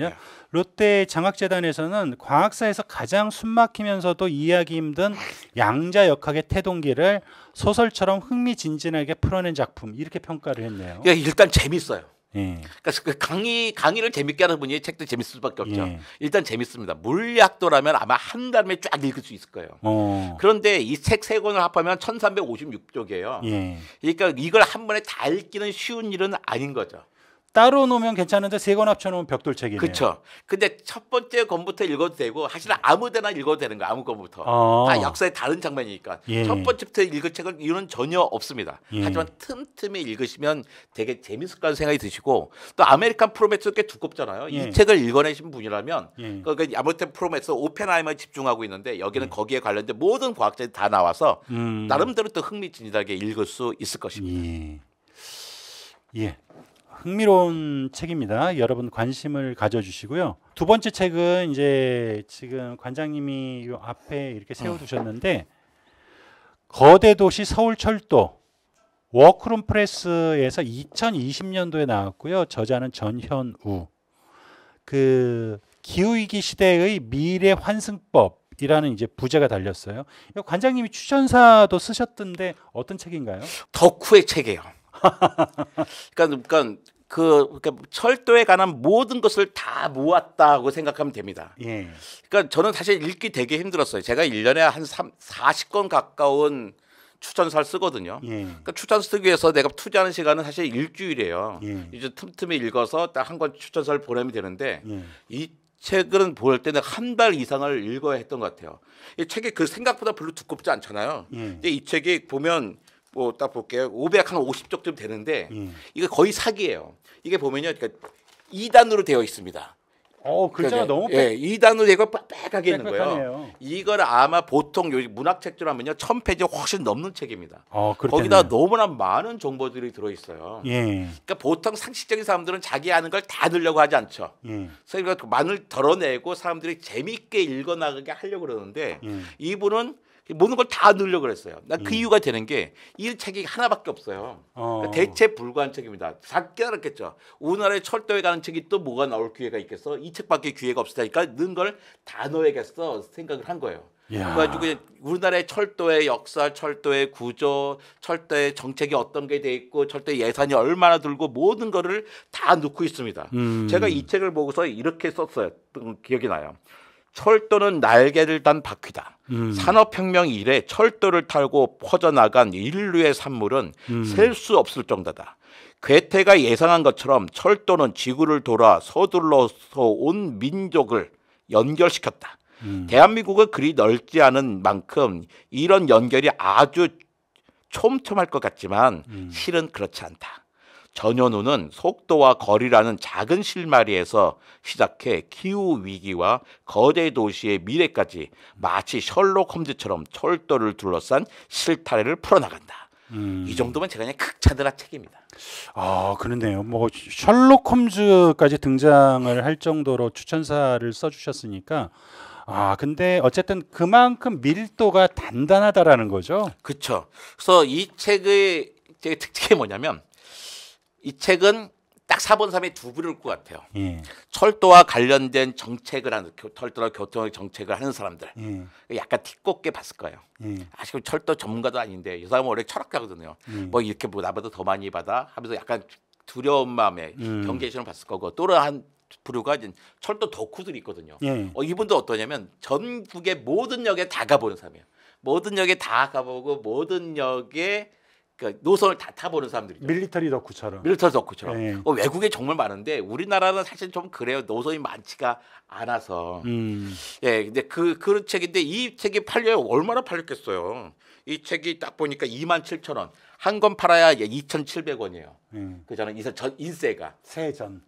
장학재단이요. 롯데 장학재단에서는 과학사에서 가장 숨막히면서도 이해하기 힘든 양자 역학의 태동기를 소설처럼 흥미진진하게 풀어낸 작품 이렇게 평가를 했네요. 예, 일단 재밌어요. 예, 그러니까 그 강의 강의를 재밌게 하는 분이 책도 재밌을 수밖에 없죠. 예. 일단 재밌습니다. 물리학도라면 아마 한 달에 쫙 읽을 수 있을 거예요. 어, 그런데 이 책 세 권을 합하면 1356쪽이에요. 예. 그러니까 이걸 한 번에 다 읽기는 쉬운 일은 아닌 거죠. 따로 놓으면 괜찮은데 세 권 합쳐놓으면 벽돌책이네요. 그렇죠. 근데 첫 번째 권부터 읽어도 되고 사실은 아무데나 읽어도 되는 거야. 아무 권부터. 어. 다 역사의 다른 장면이니까. 예. 첫 번째부터 읽을 책은 이유는 전혀 없습니다. 예. 하지만 틈틈이 읽으시면 되게 재밌을 거라는 생각이 드시고 또 아메리칸 프로메테우스 꽤 두껍잖아요. 예. 이 책을 읽어내신 분이라면 예. 그러니까 아메리칸 프로메테우스 오펜하이머에 집중하고 있는데 여기는 거기에 관련된 모든 과학자들이 다 나와서 음. 나름대로 또 흥미진진하게 읽을 수 있을 것입니다. 예. 예. 흥미로운 책입니다. 여러분 관심을 가져주시고요. 두 번째 책은 이제 지금 관장님이 요 앞에 이렇게 세워두셨는데 거대 도시 서울 철도 워크룸 프레스에서 2020년도에 나왔고요. 저자는 전현우. 그 기후위기 시대의 미래 환승법이라는 이제 부제가 달렸어요. 관장님이 추천사도 쓰셨던데 어떤 책인가요? 덕후의 책이에요. (laughs) 그러니까, 그러니까 그 그러니까 철도에 관한 모든 것을 다 모았다고 생각하면 됩니다. 예. 그러니까 저는 사실 읽기 되게 힘들었어요. 제가 1년에 한 3, 40권 가까운 추천사를 쓰거든요. 예. 그러니까 추천 쓰기 위해서 내가 투자하는 시간은 사실 일주일이에요. 예. 이제 틈틈이 읽어서 딱 한 권 추천사를 보내면 되는데 예. 이 책은 볼 때는 한 달 이상을 읽어야 했던 것 같아요. 이 책이 그 생각보다 별로 두껍지 않잖아요. 예. 근데 이 책이 보면 뭐 딱 볼게요. 500 한 50쪽쯤 되는데 예. 이게 거의 사기예요. 이게 보면요. 그러니까 2단으로 되어 있습니다. 어, 글자가 너무 예, 2단으로 되고 빽빽하게 있는 거예요. 이걸 아마 보통 요 문학책들 하면요. 1000페이지 훨씬 넘는 책입니다. 어, 거기다. 너무나 많은 정보들이 들어 있어요. 예. 그러니까 보통 상식적인 사람들은 자기 아는 걸 다 넣으려고 하지 않죠. 예. 그래서 그 많을 덜어내고 사람들이 재밌게 읽어 나가게 하려고 그러는데 예. 이분은 모든 걸 다 넣으려고 그랬어요. 난그 음. 이유가 되는 게 이 책이 하나밖에 없어요. 어. 그러니까 대체 불가한 책입니다. 다 깨달았겠죠. 우리나라에 철도에 가는 책이 또 뭐가 나올 기회가 있겠어? 이 책밖에 기회가 없으니까 넣은 걸 다 넣어야겠어 생각을 한 거예요. 야. 그래가지고 우리나라의 철도의 역사, 철도의 구조, 철도의 정책이 어떤 게 돼 있고 철도의 예산이 얼마나 들고 모든 거를 다 넣고 있습니다. 음. 제가 이 책을 보고서 이렇게 썼어요. 음, 기억이 나요. 철도는 날개를 단 바퀴다. 음. 산업혁명 이래 철도를 타고 퍼져나간 인류의 산물은 음. 셀수 없을 정도다. 괴테가 예상한 것처럼 철도는 지구를 돌아 서둘러서 온 민족을 연결시켰다. 음. 대한민국은 그리 넓지 않은 만큼 이런 연결이 아주 촘촘할 것 같지만 음. 실은 그렇지 않다. 전현우는 속도와 거리라는 작은 실마리에서 시작해 기후 위기와 거대 도시의 미래까지 마치 셜록 홈즈처럼 철도를 둘러싼 실타래를 풀어나간다. 음. 이 정도면 제가 그냥 극찬드라 책입니다. 아, 그러네요. 뭐 셜록 홈즈까지 등장을 할 정도로 추천사를 써주셨으니까 아, 근데 어쨌든 그만큼 밀도가 단단하다라는 거죠. 그렇죠. 그래서 이 책의 제 특징이 뭐냐면 이 책은 딱 4번 3의 두 부류일 것 같아요. 예, 철도와 관련된 정책을 하는 교- 철도와 교통 정책을 하는 사람들 예, 약간 티껍게 봤을 거예요. 예, 아시고 철도 전문가도 아닌데 이 사람은 원래 철학가거든요. 예. 뭐 이렇게 뭐 나보다 더 많이 받아 하면서 약간 두려운 마음에 음. 경계심을 봤을 거고 또는 한 부류가 이제 철도 덕후들이 있거든요. 예. 어, 이분도 어떠냐면 전국의 모든 역에 다 가보는 사람이에요. 모든 역에 다 가보고 모든 역에 그 노선을 다 타보는 사람들이죠. 밀리터리 덕후처럼. 밀리터리 덕후처럼. 예. 어, 외국에 정말 많은데 우리나라는 사실 좀 그래요. 노선이 많지가 않아서. 음, 예, 근데 그 그런 책인데 이 책이 팔려요. 얼마나 팔렸겠어요. 이 책이 딱 보니까 2만 7천 원. 한 권 팔아야 2,700원이에요. 예. 그 저는 이사 전 인세가 세전.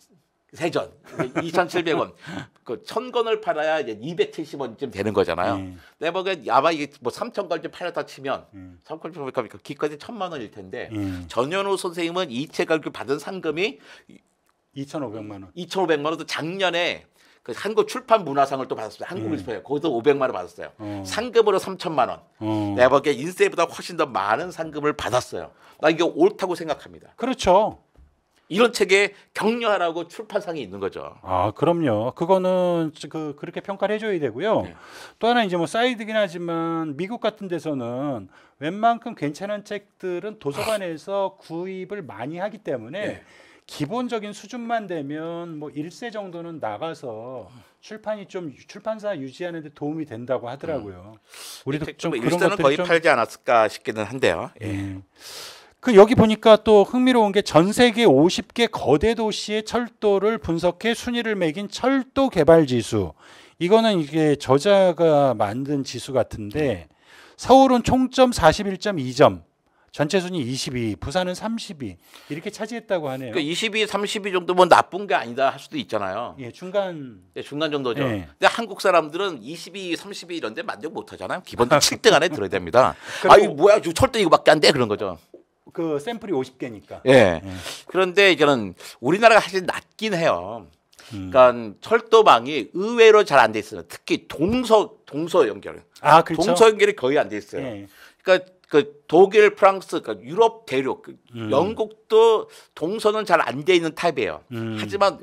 세전 2,700원. 그천 권을 팔아야 이제 270원쯤 되는 거잖아요. 예. 내가 보기엔 아마 이게 뭐 3천 권쯤 팔렸다 치면 예. 3천 권 팔니까 기껏해 천만 원일 텐데 예. 전현우 선생님은 이 책을 받은 상금이 2,500만 원. 2,500만 원도 작년에 그 한국 출판 문화상을 또 받았어요. 한국 일보에 거기서 500만 원 받았어요. 어. 상금으로 3천만 원. 어. 내가 보기에 인세보다 훨씬 더 많은 상금을 받았어요. 나 이게 옳다고 생각합니다. 그렇죠. 이런 책에 격려하라고 출판상이 있는 거죠. 아, 그럼요. 그거는 저- 그 그렇게 평가를 해줘야 되고요. 네. 또 하나 이제 뭐 사이드긴 하지만 미국 같은 데서는 웬만큼 괜찮은 책들은 도서관에서 구입을 많이 하기 때문에 네. 기본적인 수준만 되면 뭐 일세 정도는 나가서 출판이 좀 유- 출판사 유지하는 데 도움이 된다고 하더라고요. 우리도 좀 그런 것들이 거의 좀 팔지 않았을까 싶기는 한데요. 예. 예. 그 여기 보니까 또 흥미로운 게 전 세계 50개 거대 도시의 철도를 분석해 순위를 매긴 철도 개발 지수. 이거는 이게 저자가 만든 지수 같은데 서울은 총점 41.2점, 전체 순위 22, 부산은 32 이렇게 차지했다고 하네요. 그러니까 22, 32 정도면 나쁜 게 아니다 할 수도 있잖아요. 예, 중간 네, 중간 정도죠. 예. 근데 한국 사람들은 22, 32 이런 데 만족 못 하잖아요. 기본적으로 (laughs) 7등 안에 들어야 됩니다. 아, 이거 뭐야? 저 철도 이거밖에 안 돼. 그런 거죠. 그 샘플이 50개니까. 예. 예. 그런데 이제는 우리나라가 사실 낮긴 해요. 음. 그러니까 철도망이 의외로 잘 안 돼 있어요. 특히 동서 동서 연결. 아, 그렇죠. 동서 연결이 거의 안 돼 있어요. 예. 그러니까 그 독일, 프랑스, 그러니까 유럽 대륙, 그 음. 영국도 동서는 잘 안 돼 있는 타입이에요. 음. 하지만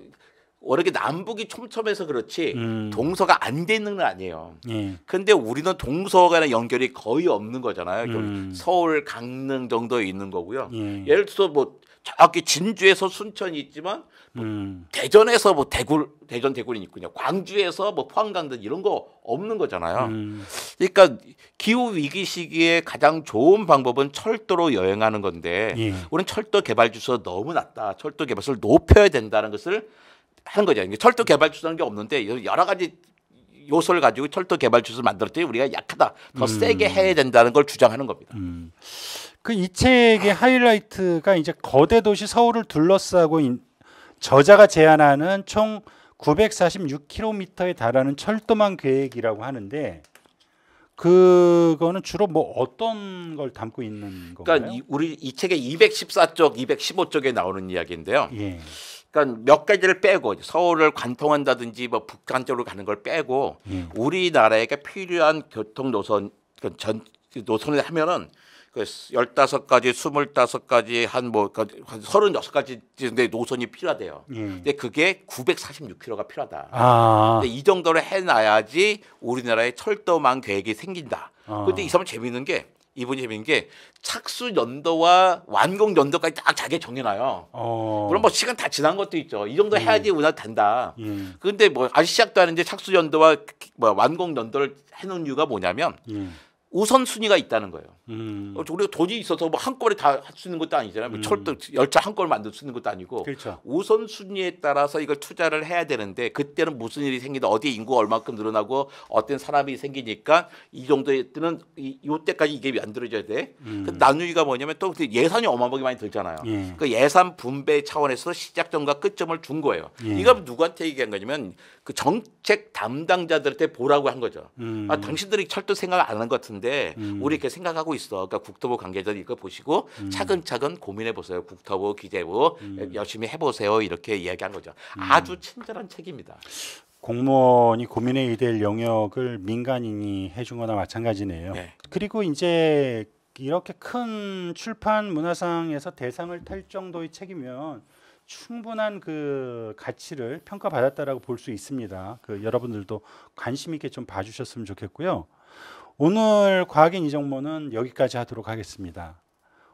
워낙에 남북이 촘촘해서 그렇지 음. 동서가 안 돼 있는 건 아니에요. 예. 근데 우리는 동서 간의 연결이 거의 없는 거잖아요. 좀 음. 서울, 강릉 정도에 있는 거고요. 예. 예를 들어서 뭐 저기 진주에서 순천이 있지만 음. 대전에서 뭐 대구 대전 대구는 있군요. 광주에서 뭐 포항강등 이런 거 없는 거잖아요. 음. 그러니까 기후 위기 시기에 가장 좋은 방법은 철도로 여행하는 건데 예. 우리는 철도 개발 주소 너무 낮다. 철도 개발수를 높여야 된다는 것을 하는 거죠. 철도 개발 주소라는 게 없는데 여러 가지 요소를 가지고 철도 개발 주소를 만들었더니 우리가 약하다. 더 세게 해야 된다는 걸 주장하는 겁니다. 음. 그이 책의 하이라이트가 이제 거대 도시 서울을 둘러싸고 인- 저자가 제안하는 총 946km에 달하는 철도망 계획이라고 하는데 그거는 주로 뭐 어떤 걸 담고 있는 건가요? 그러니까 이, 우리 이 책의 214쪽, 215쪽에 나오는 이야기인데요. 예. 그러니까 몇 가지를 빼고 서울을 관통한다든지 뭐 북한 쪽으로 가는 걸 빼고 예. 우리나라에게 필요한 교통 노선 그전 노선을 하면은 그 15가지, 25가지 한 뭐 한 36가지 정도의 노선이 필요하대요. 예. 근데 그게 946km가 필요하다. 아. 근데 이 정도로 해놔야지 우리나라의 철도망 계획이 생긴다. 아. 근데 이 사람 재미있는 게 이분이 재밌는 게 착수 연도와 완공 연도까지 딱 자기 정해놔요. 어. 물론 뭐 시간 다 지난 것도 있죠. 이 정도 해야지 운하 된다. 예. 근데 뭐 아직 시작도 하는데 착수 연도와 뭐 완공 연도를 해놓은 이유가 뭐냐면 예. 우선 순위가 있다는 거예요. 음. 어, 우리가 돈이 있어서 뭐 한꺼번에 다 할 수 있는 것도 아니잖아요. 뭐 음. 철도 열차 한꺼번에 만들 수 있는 것도 아니고 그렇죠. 우선 순위에 따라서 이걸 투자를 해야 되는데 그때는 무슨 일이 생기다 어디 인구가 얼마큼 늘어나고 어떤 사람이 생기니까 이 정도의 때는 이 요때까지 이게 만들어져야 돼. 음. 그 나누기가 뭐냐면 또그 예산이 어마어마하게 많이 들잖아요. 예. 그 예산 분배 차원에서 시작점과 끝점을 준 거예요. 예. 이거 누구한테 얘기한 거냐면 그 정책 담당자들한테 보라고 한 거죠. 음. 아, 당신들이 철도 생각 안 한 것 같은데 음. 우리 이렇게 생각하고 있어. 그러니까 국토부 관계자들 이거 보시고 차근차근 고민해 보세요. 국토부, 기재부 음. 열심히 해보세요. 이렇게 이야기한 거죠. 아주 친절한 책입니다. 공무원이 고민해야 될 영역을 민간인이 해준 거나 마찬가지네요. 네. 그리고 이제 이렇게 큰 출판 문화상에서 대상을 탈 정도의 책이면 충분한 그 가치를 평가받았다라고 볼 수 있습니다. 그 여러분들도 관심 있게 좀 봐주셨으면 좋겠고요. 오늘 과학인 이정모는 여기까지 하도록 하겠습니다.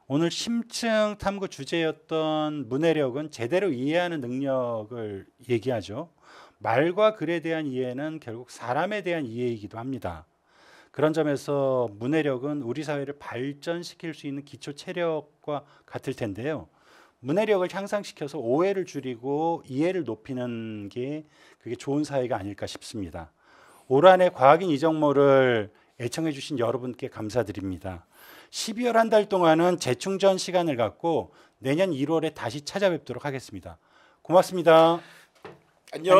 오늘 심층 탐구 주제였던 문해력은 제대로 이해하는 능력을 얘기하죠. 말과 글에 대한 이해는 결국 사람에 대한 이해이기도 합니다. 그런 점에서 문해력은 우리 사회를 발전시킬 수 있는 기초 체력과 같을 텐데요. 문해력을 향상시켜서 오해를 줄이고 이해를 높이는 게 그게 좋은 사회가 아닐까 싶습니다. 올 한해 과학인 이정모를 애청해 주신 여러분께 감사드립니다. 12월 한 달 동안은 재충전 시간을 갖고 내년 1월에 다시 찾아뵙도록 하겠습니다. 고맙습니다. 안녕.